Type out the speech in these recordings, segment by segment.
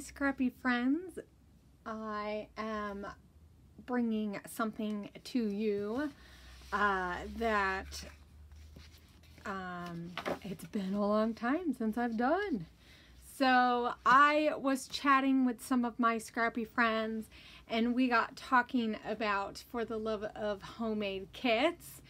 Scrappy friends. I am bringing something to you uh, that um, it's been a long time since I've done. So I was chatting with some of my scrappy friends and we got talking about For the Love of Homemade Kits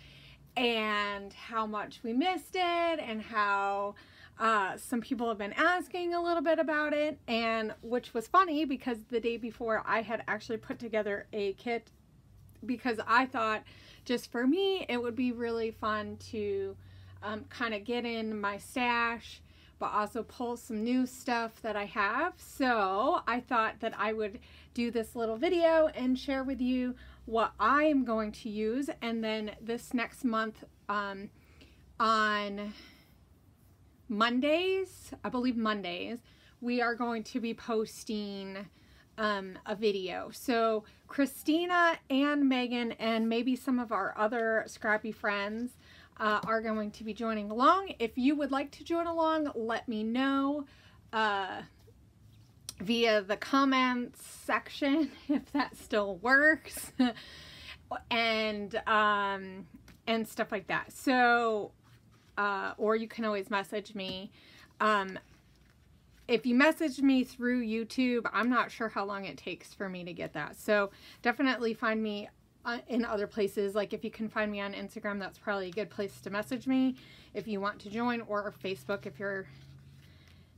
and how much we missed it and how uh, some people have been asking a little bit about it and which was funny because the day before I had actually put together a kit because I thought just for me it would be really fun to um, kind of get in my stash but also pull some new stuff that I have. So I thought that I would do this little video and share with you what I am going to use. And then this next month um, on Mondays, I believe Mondays, we are going to be posting um, a video. So Khristina and Megan and maybe some of our other scrappy friends uh, are going to be joining along. If you would like to join along, let me know uh, via the comments section if that still works and um, and stuff like that. So, uh, or you can always message me. Um, if you message me through YouTube, I'm not sure how long it takes for me to get that. So definitely find me uh, in other places. Like if you can find me on Instagram, that's probably a good place to message me if you want to join or Facebook if you're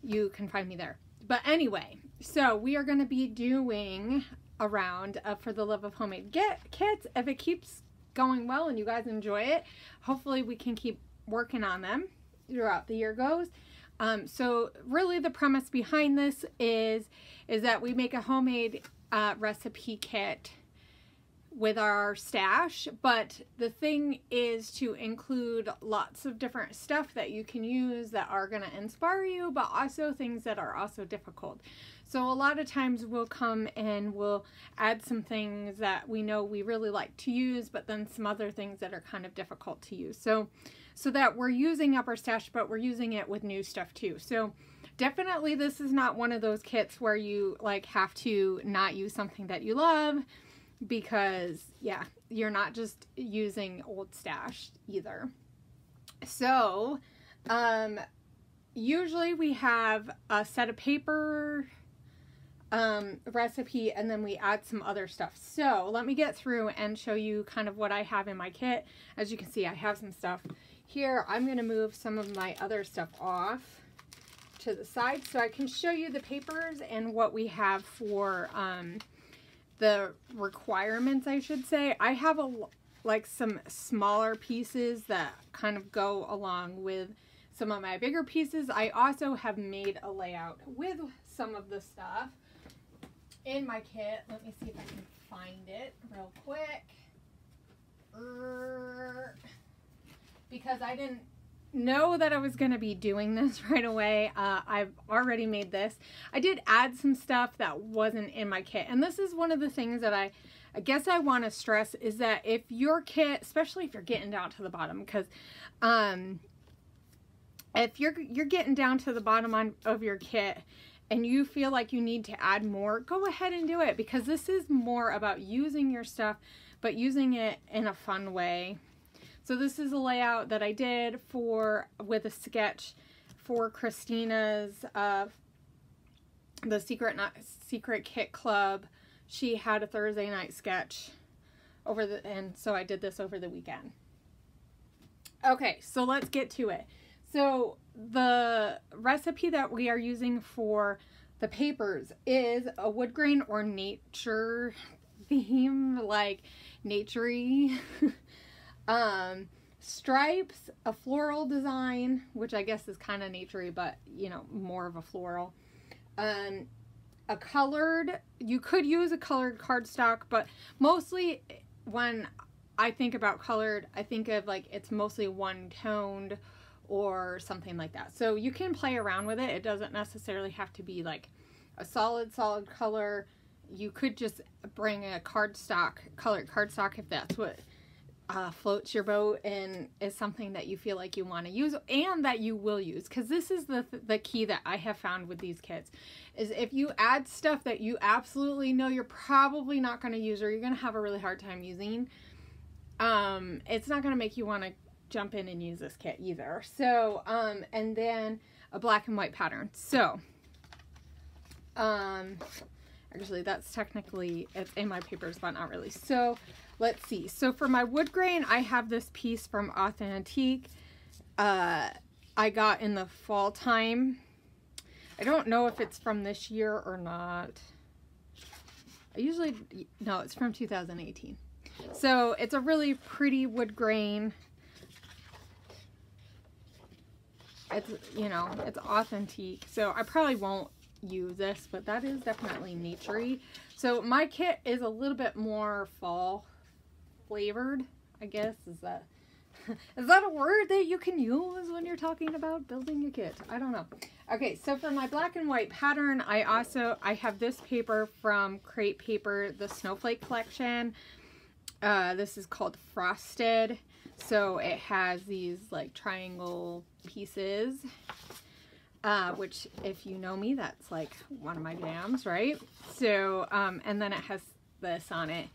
you can find me there. But anyway, so we are going to be doing a round of For the Love of Homemade Get kits. If it keeps going well and you guys enjoy it, hopefully we can keep working on them throughout the year goes. Um, so really the premise behind this is is that we make a homemade uh, recipe kit with our stash, but the thing is to include lots of different stuff that you can use that are going to inspire you, but also things that are also difficult. So a lot of times we'll come and we'll add some things that we know we really like to use, but then some other things that are kind of difficult to use. So, so that we're using up our stash, but we're using it with new stuff too. So definitely this is not one of those kits where you like have to not use something that you love because yeah, you're not just using old stash either. So, um, usually we have a set of paper um, recipe and then we add some other stuff. So let me get through and show you kind of what I have in my kit. As you can see, I have some stuff here. I'm going to move some of my other stuff off to the side so I can show you the papers and what we have for um, the requirements, I should say. I have a like some smaller pieces that kind of go along with some of my bigger pieces. I also have made a layout with some of the stuff in my kit. Let me see if I can find it real quick. Because I didn't know that I was going to be doing this right away. Uh, I've already made this. I did add some stuff that wasn't in my kit. And this is one of the things that I, I guess I want to stress is that if your kit, especially if you're getting down to the bottom, because um, if you're, you're getting down to the bottom on, of your kit and you feel like you need to add more, go ahead and do it because this is more about using your stuff, but using it in a fun way so this is a layout that I did for with a sketch for Khristina's uh, the Secret Not Secret Kit Club. She had a Thursday night sketch over the and so I did this over the weekend. Okay, so let's get to it. So the recipe that we are using for the papers is a wood grain or nature theme, like naturey. Um, stripes, a floral design, which I guess is kind of naturey, but you know, more of a floral. Um, a colored, you could use a colored cardstock, but mostly when I think about colored, I think of like it's mostly one toned or something like that. So you can play around with it. It doesn't necessarily have to be like a solid, solid color. You could just bring a cardstock, colored cardstock if that's what uh, floats your boat and is something that you feel like you want to use and that you will use because this is the the key that I have found with these kits is if you add stuff that you absolutely know you're probably not going to use or you're going to have a really hard time using um it's not going to make you want to jump in and use this kit either. So um and then a black and white pattern. So um actually that's technically it's in my papers but not really. So let's see. So for my wood grain, I have this piece from Authentique. Uh, I got in the fall time. I don't know if it's from this year or not. I usually, no, it's from 2018. So it's a really pretty wood grain. It's, you know, it's Authentique. So I probably won't use this, but that is definitely naturey. So my kit is a little bit more fall flavored, I guess. Is that is that a word that you can use when you're talking about building a kit? I don't know. Okay, so for my black and white pattern, I also, I have this paper from Crate Paper, the Snowflake Collection. Uh, this is called Frosted. So it has these like triangle pieces, uh, which if you know me, that's like one of my jams, right? So, um, and then it has this on it.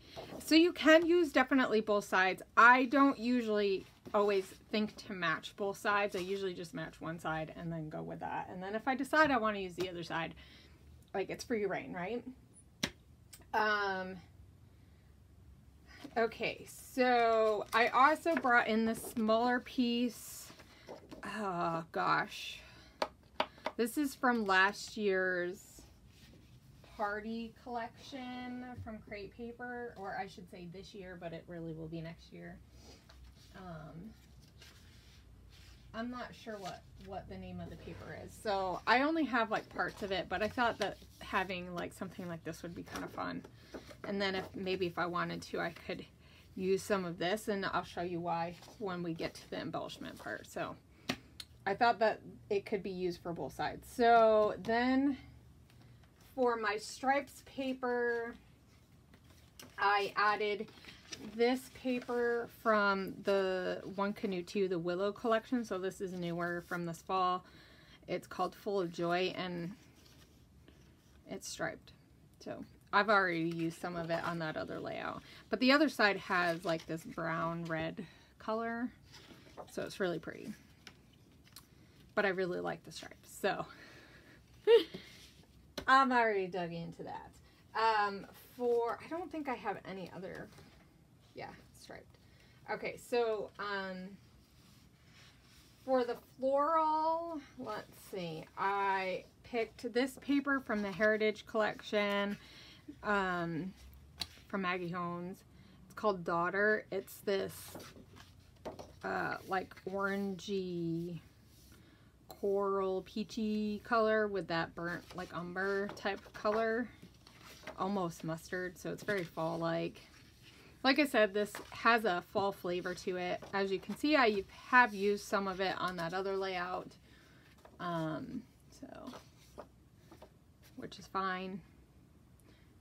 So you can use definitely both sides. I don't usually always think to match both sides. I usually just match one side and then go with that. And then if I decide I want to use the other side, like it's free reign, right? Um, okay, so I also brought in the smaller piece. Oh gosh. This is from last year's party collection from Crate Paper, or I should say this year, but it really will be next year. Um, I'm not sure what what the name of the paper is. So I only have like parts of it, but I thought that having like something like this would be kind of fun. And then if maybe if I wanted to, I could use some of this and I'll show you why when we get to the embellishment part. So I thought that it could be used for both sides. So then for my stripes paper, I added this paper from the One Canoe 2, the Willow collection. So this is newer from this fall. It's called Full of Joy and it's striped. So I've already used some of it on that other layout. But the other side has like this brown red color. So it's really pretty. But I really like the stripes. So I'm already dug into that. Um, for, I don't think I have any other, yeah, striped. Okay, so, um, for the floral, let's see, I picked this paper from the Heritage Collection, um, from Maggie Holmes. It's called Daughter. It's this, uh, like orangey, coral peachy color with that burnt like umber type color. Almost mustard so it's very fall like like I said this has a fall flavor to it. As you can see I have used some of it on that other layout. Um, so which is fine.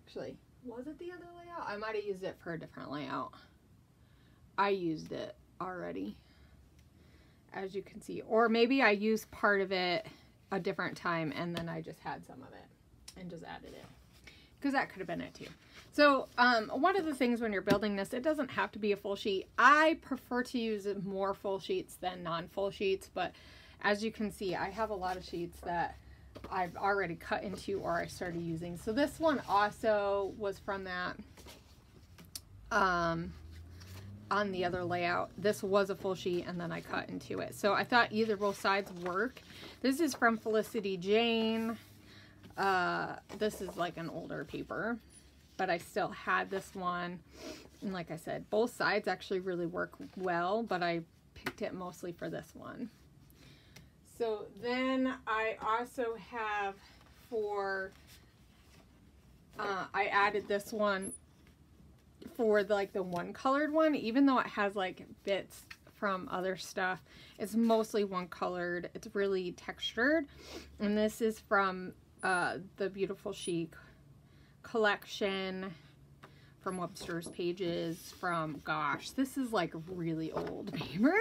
Actually was it the other layout? I might have used it for a different layout. I used it already as you can see. Or maybe I used part of it a different time and then I just had some of it and just added it. Because that could have been it too. So um, one of the things when you're building this, it doesn't have to be a full sheet. I prefer to use more full sheets than non-full sheets, but as you can see, I have a lot of sheets that I've already cut into or I started using. So this one also was from that. Um, on the other layout. This was a full sheet and then I cut into it. So I thought either both sides work. This is from Felicity Jane. Uh, this is like an older paper, but I still had this one. And like I said, both sides actually really work well, but I picked it mostly for this one. So then I also have for, uh, I added this one for the, like the one colored one, even though it has like bits from other stuff, it's mostly one colored. It's really textured. And this is from uh, the Beautiful Chic collection from Webster's Pages from, gosh, this is like really old paper.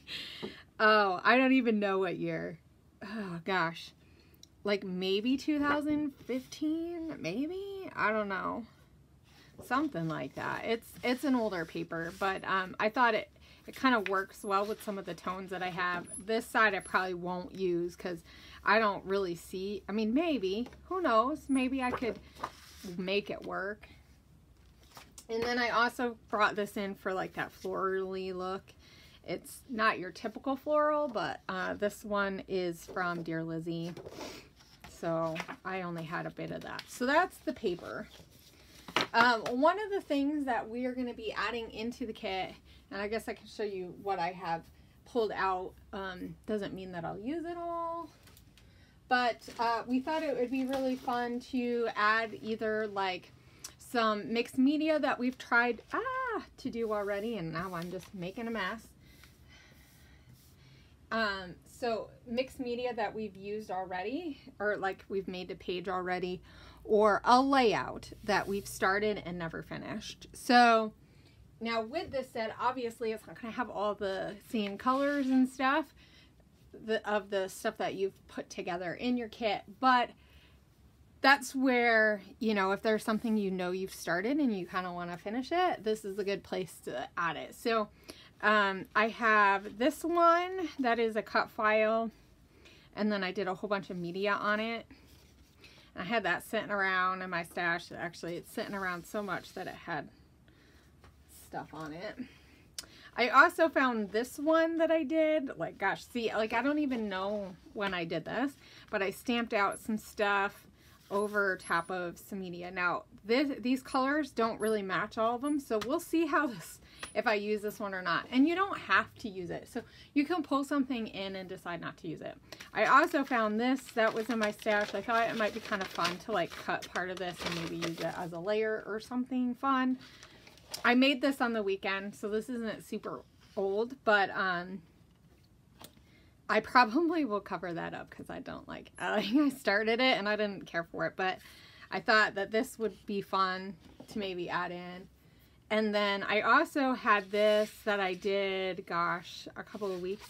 oh, I don't even know what year. Oh, gosh. Like maybe 2015, maybe? I don't know. Something like that. It's it's an older paper, but um, I thought it, it kind of works well with some of the tones that I have. This side I probably won't use because I don't really see. I mean, maybe. Who knows? Maybe I could make it work. And then I also brought this in for like that florally look. It's not your typical floral, but uh, this one is from Dear Lizzy. So I only had a bit of that. So that's the paper. Um, one of the things that we are going to be adding into the kit, and I guess I can show you what I have pulled out, um, doesn't mean that I'll use it all. But uh, we thought it would be really fun to add either like some mixed media that we've tried ah, to do already, and now I'm just making a mess. Um, so mixed media that we've used already, or like we've made a page already, or a layout that we've started and never finished. So now with this set, obviously it's not going to have all the same colors and stuff the, of the stuff that you've put together in your kit, but that's where, you know, if there's something you know you've started and you kind of want to finish it, this is a good place to add it. So um, I have this one that is a cut file, and then I did a whole bunch of media on it. I had that sitting around in my stash. Actually, it's sitting around so much that it had stuff on it. I also found this one that I did. Like, gosh, see, like, I don't even know when I did this, but I stamped out some stuff over top of some media. Now, this, these colors don't really match all of them, so we'll see how this, if I use this one or not. And you don't have to use it, so you can pull something in and decide not to use it. I also found this that was in my stash. I thought it might be kind of fun to like cut part of this and maybe use it as a layer or something fun. I made this on the weekend, so this isn't super old, but um, I probably will cover that up because I don't like, I started it and I didn't care for it, but I thought that this would be fun to maybe add in. And then I also had this that I did, gosh, a couple of weeks,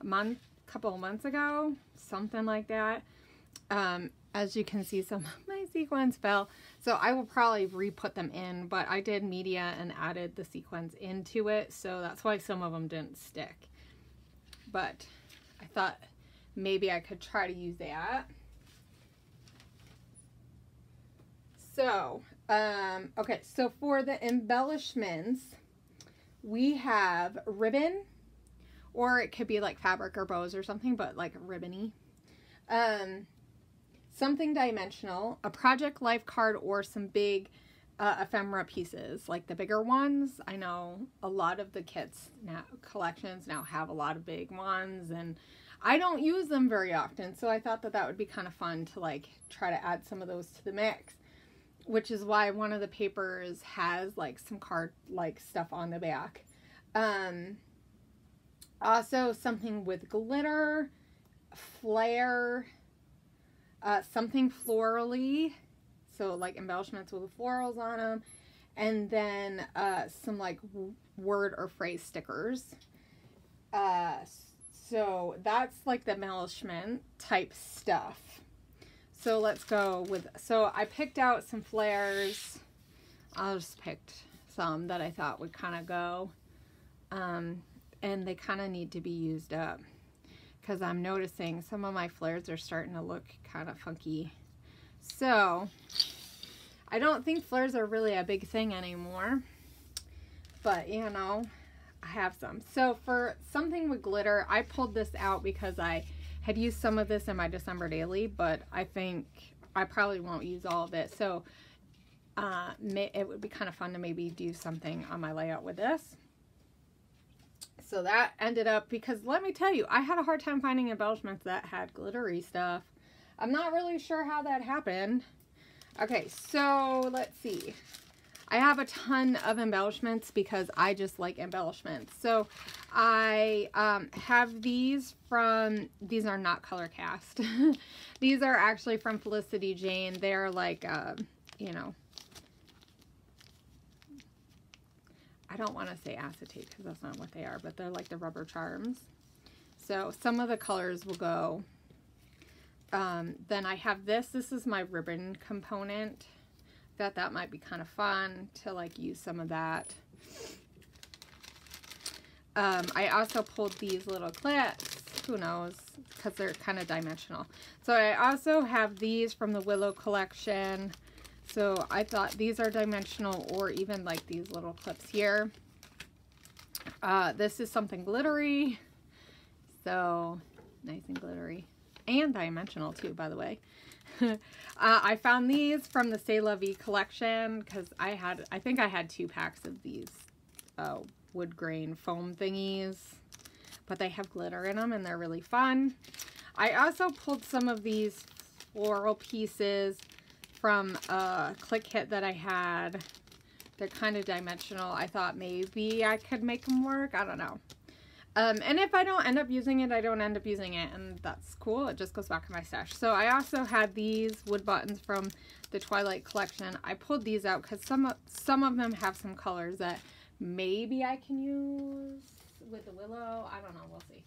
a month, couple of months ago, something like that. Um, as you can see, some of my sequins fell. So I will probably re-put them in, but I did media and added the sequins into it. So that's why some of them didn't stick. But I thought maybe I could try to use that. So, um, okay, so for the embellishments, we have ribbon, or it could be like fabric or bows or something, but like ribbony. Um, something dimensional, a project life card, or some big uh, ephemera pieces, like the bigger ones. I know a lot of the kits now, collections now have a lot of big ones, and I don't use them very often, so I thought that that would be kind of fun to like try to add some of those to the mix, which is why one of the papers has like some card like stuff on the back. Um, also something with glitter, flare, uh, something florally, so like embellishments with florals on them, and then uh, some like word or phrase stickers. Uh, so that's like the embellishment type stuff. So let's go with, so I picked out some flares. I just picked some that I thought would kind of go. Um, and they kind of need to be used up because I'm noticing some of my flares are starting to look kind of funky. So I don't think flares are really a big thing anymore, but you know, I have some. So for something with glitter, I pulled this out because I had used some of this in my December daily, but I think I probably won't use all of it. So uh, it would be kind of fun to maybe do something on my layout with this. So that ended up, because let me tell you, I had a hard time finding embellishments that had glittery stuff. I'm not really sure how that happened. Okay, so let's see. I have a ton of embellishments because I just like embellishments. So I um, have these from, these are not color cast. these are actually from Felicity Jane. They're like, uh, you know, I don't want to say acetate because that's not what they are, but they're like the rubber charms. So some of the colors will go. Um, then I have this. This is my ribbon component. Thought that might be kind of fun to like use some of that. Um, I also pulled these little clips. Who knows? Because they're kind of dimensional. So I also have these from the Willow collection. So I thought these are dimensional or even like these little clips here. Uh, this is something glittery. So nice and glittery. And dimensional too, by the way. uh, I found these from the La Vie collection because I had, I think I had two packs of these uh, wood grain foam thingies. But they have glitter in them and they're really fun. I also pulled some of these floral pieces from a click kit that I had. They're kind of dimensional. I thought maybe I could make them work. I don't know. Um, and if I don't end up using it, I don't end up using it, and that's cool. It just goes back in my stash. So I also had these wood buttons from the Twilight collection. I pulled these out because some of, some of them have some colors that maybe I can use with the willow. I don't know. We'll see.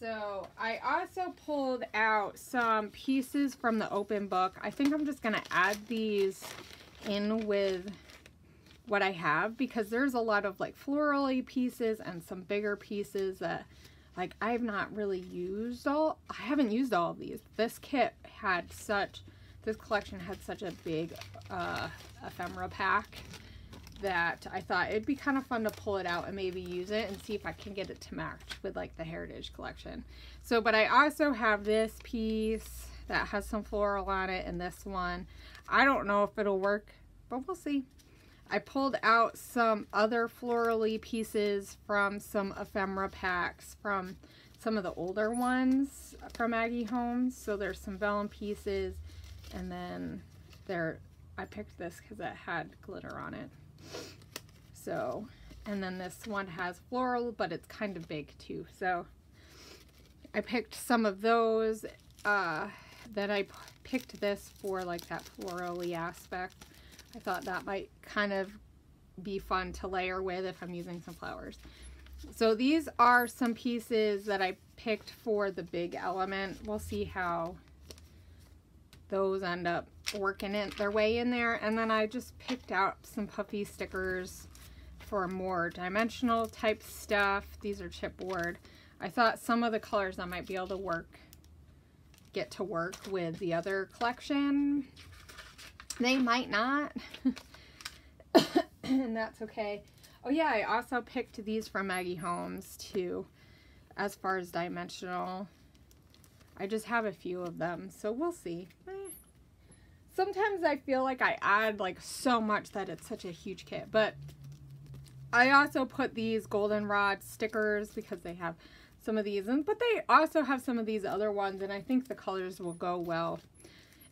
So I also pulled out some pieces from the open book. I think I'm just going to add these in with what I have because there's a lot of like florally pieces and some bigger pieces that like I've not really used all I haven't used all of these this kit had such this collection had such a big uh, ephemera pack that I thought it'd be kind of fun to pull it out and maybe use it and see if I can get it to match with like the Heritage collection. So, but I also have this piece that has some floral on it and this one. I don't know if it'll work, but we'll see. I pulled out some other florally pieces from some ephemera packs from some of the older ones from Maggie Holmes. So there's some vellum pieces and then there I picked this because it had glitter on it. So, and then this one has floral, but it's kind of big too. So I picked some of those. Uh, then I picked this for like that florally aspect. I thought that might kind of be fun to layer with if I'm using some flowers. So these are some pieces that I picked for the big element. We'll see how those end up working it their way in there. And then I just picked out some puffy stickers for more dimensional type stuff. These are chipboard. I thought some of the colors I might be able to work, get to work with the other collection. They might not. and that's okay. Oh yeah, I also picked these from Maggie Holmes too, as far as dimensional. I just have a few of them, so we'll see. Eh. Sometimes I feel like I add like so much that it's such a huge kit, but I also put these goldenrod stickers because they have some of these, and but they also have some of these other ones, and I think the colors will go well.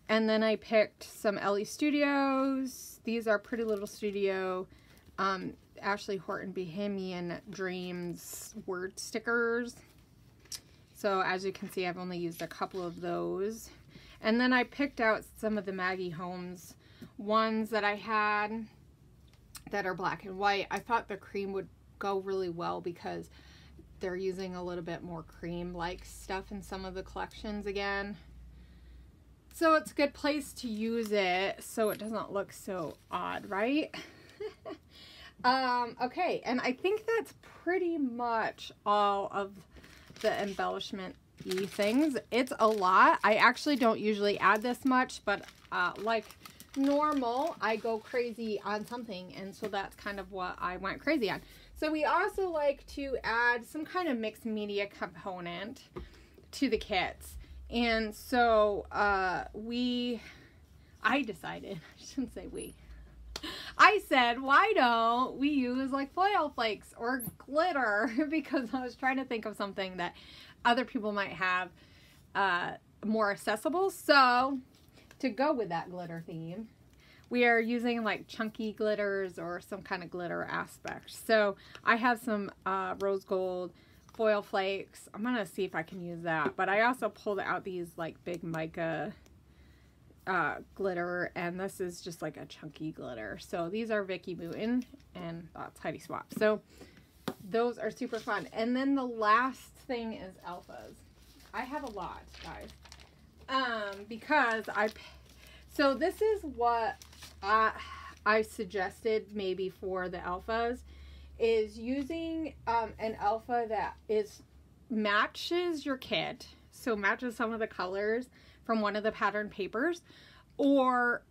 And then I picked some Ellie Studios. These are Pretty Little Studio um, Ashley Horton Bohemian Dreams word stickers. So as you can see, I've only used a couple of those. And then I picked out some of the Maggie Holmes ones that I had that are black and white. I thought the cream would go really well because they're using a little bit more cream-like stuff in some of the collections again. So it's a good place to use it so it doesn't look so odd, right? um, okay, and I think that's pretty much all of the embellishment things. It's a lot. I actually don't usually add this much, but uh, like normal, I go crazy on something. And so that's kind of what I went crazy on. So we also like to add some kind of mixed media component to the kits. And so uh, we, I decided, I shouldn't say we, I said, why don't we use like foil flakes or glitter? because I was trying to think of something that other people might have uh, more accessible. So to go with that glitter theme, we are using like chunky glitters or some kind of glitter aspect. So I have some uh, rose gold foil flakes. I'm to see if I can use that. But I also pulled out these like big mica uh, glitter, and this is just like a chunky glitter. So these are Vicky Boutin, and that's Heidi Swapp. So those are super fun. And then the last thing is alphas. I have a lot, guys. Um, because I, so this is what I, I suggested maybe for the alphas is using um, an alpha that is matches your kit. So matches some of the colors from one of the pattern papers or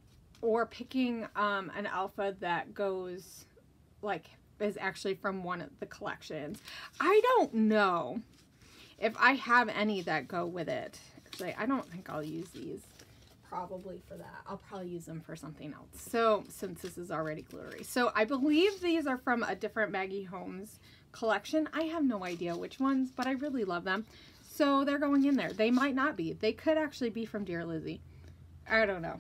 or picking um, an alpha that goes like is actually from one of the collections. I don't know if I have any that go with it. Actually, I don't think I'll use these probably for that. I'll probably use them for something else. So since this is already glittery. So I believe these are from a different Maggie Holmes collection. I have no idea which ones, but I really love them. So they're going in there. They might not be. They could actually be from Dear Lizzy. I don't know.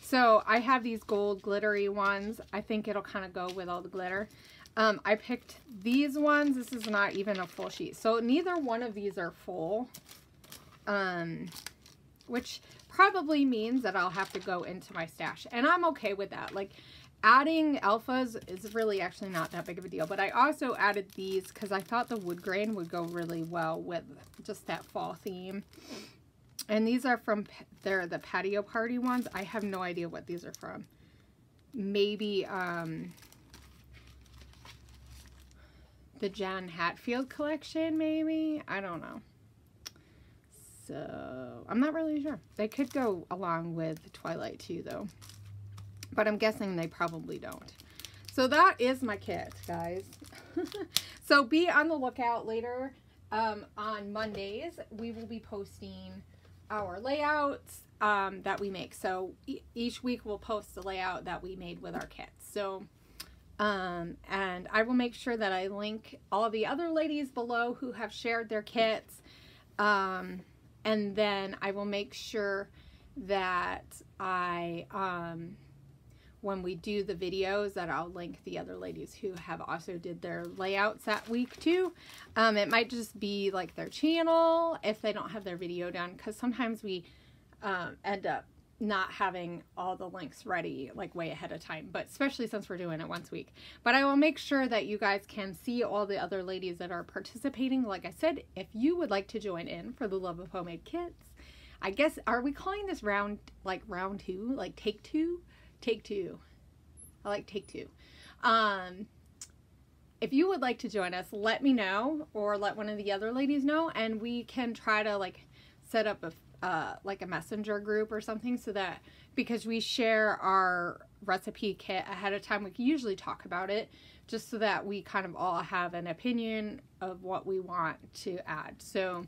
So I have these gold glittery ones. I think it'll kind of go with all the glitter. Um, I picked these ones. This is not even a full sheet. So neither one of these are full. Um, which probably means that I'll have to go into my stash. And I'm okay with that. Like, adding alphas is really actually not that big of a deal. But I also added these because I thought the wood grain would go really well with just that fall theme. And these are from, they're the patio party ones. I have no idea what these are from. Maybe um, the Jen Hadfield collection, maybe? I don't know. So, I'm not really sure. They could go along with Twilight too, though. But I'm guessing they probably don't. So that is my kit, guys. so be on the lookout later um, on Mondays. We will be posting our layouts um, that we make. So e each week we'll post the layout that we made with our kits. So, um, and I will make sure that I link all the other ladies below who have shared their kits. Um, and then I will make sure that I, um, when we do the videos that I'll link the other ladies who have also did their layouts that week too. Um, it might just be like their channel if they don't have their video done because sometimes we um, end up not having all the links ready like way ahead of time but especially since we're doing it once a week. But I will make sure that you guys can see all the other ladies that are participating. Like I said if you would like to join in for the love of homemade kits I guess are we calling this round like round two? Like take two? Take two. I like take two. Um if you would like to join us let me know or let one of the other ladies know and we can try to like set up a uh, like a messenger group or something so that because we share our recipe kit ahead of time we can usually talk about it just so that we kind of all have an opinion of what we want to add. So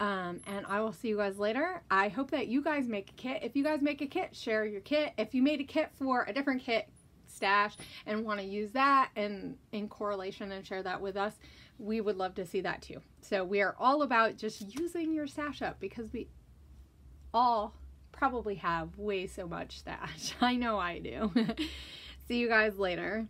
um, and I will see you guys later. I hope that you guys make a kit. If you guys make a kit share your kit. If you made a kit for a different kit stash and want to use that and in correlation and share that with us we would love to see that too. So we are all about just using your stash up because we all probably have way so much that I know I do. See you guys later.